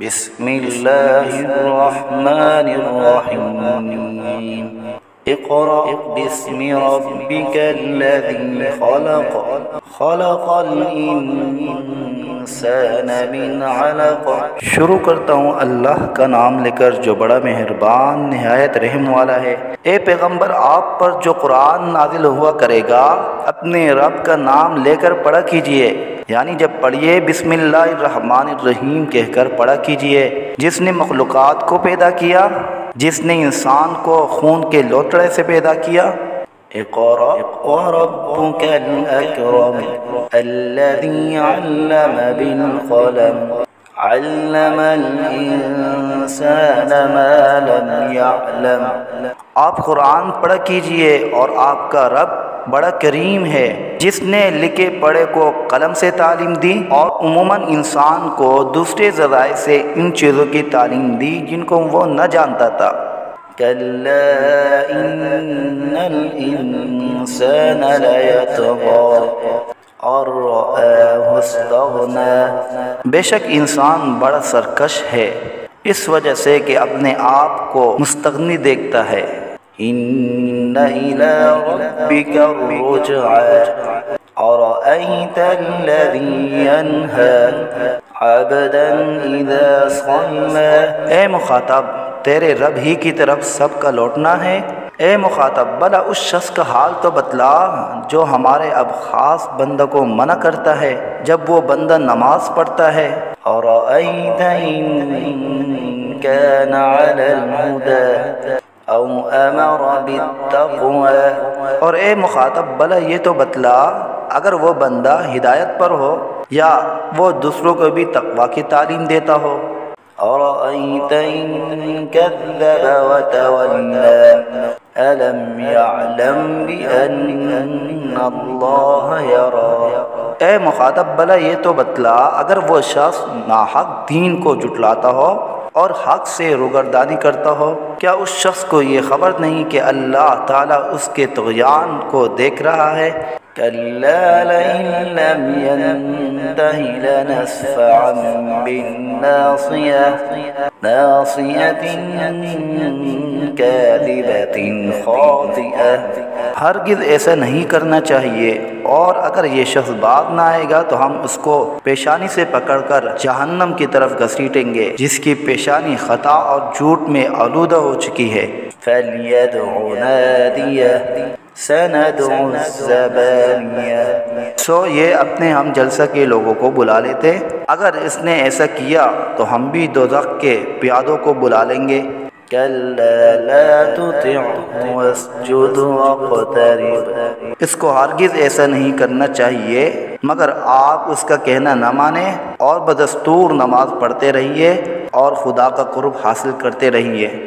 بسم الله الرحمن الرحيم اقرأ باسم ربك الذي خلق خلق الإنسان من علق شروع کرتا ہوں اللہ کا نام لے کر جو بڑا مہربان نہایت رحم والا ہے اے پیغمبر آپ پر جو قرآن نازل ہوا کرے گا اپنے رب کا نام لے کر پڑھا کیجیے یعنی جب پڑھیے بسم اللہ الرحمن الرحیم کہہ کر پڑھا کیجیے، جس نے مخلوقات کو پیدا کیا، جس نے انسان کو خون کے لوٹڑے سے پیدا کیا۔ وربك الأكرم الذي علم بالقلم، علم ما لم يعلم آپ قرآن پڑھا کیجیے اور آپ کا رب بڑا کریم ہے۔ جس نے لکھے پڑھے کو قلم سے تعلیم دی اور عموماً انسان کو دوسرے ذرائع سے ان چیزوں کی تعلیم دی جن کو وہ نہ جانتا تھا۔ اور بے شک انسان بڑا سرکش ہے۔ اس وجہ سے کہ اپنے آپ کو مستغنی دیکھتا ہے۔ ان الى ربك الرجعى. أرأيت الذي ينهى عبدا اذا صلى؟ اے مخاطب، تیرے رب ہی کی طرف سب کا لوٹنا ہے۔ اے مخاطب بلا اس شخص کا حال تو بتلا جو ہمارے اب خاص بندہ کو منع کرتا ہے جب وہ بندہ نماز پڑھتا ہے۔ اور امر بالتقوى. اور اے مخاطب بلا یہ تو بتلا، اگر وہ بندہ ہدایت پر ہو یا وہ دوسروں کو بھی تقوی کی تعلیم دیتا ہو۔ أرأيت إن كذب وتولى؟ ألم يعلم بأن الله يرى؟ اے مخاطب بلا یہ تو بتلا، اگر وہ شخص ناحق دین کو جٹلاتا ہو اور حق سے روگردانی کرتا ہو۔ کیا اس شخص کو یہ خبر نہیں کہ اللہ تعالیٰ اس کے طغیان کو دیکھ رہا ہے؟ ہرگز ایسا نہیں کرنا چاہیے۔ اور اگر یہ شخص بعد نہ آئے گا تو ہم اس کو پیشانی سے پکڑ کر جہنم کی طرف گھسیٹیں گے، جس کی پیشانی خطا اور جھوٹ میں آلودہ ہو چکی ہے۔ فَلْيَدْعُ سو یہ اپنے ہم جلسہ کے لوگوں کو بلا لیتے۔ اگر اس نے ایسا کیا تو ہم بھی دوزخ کے پیادوں کو بلا لیں گے۔ اس کو ہرگز ایسا نہیں کرنا چاہیے، مگر آپ اس کا کہنا نہ مانیں اور بدستور نماز پڑھتے رہیے اور خدا کا قرب حاصل کرتے رہیے۔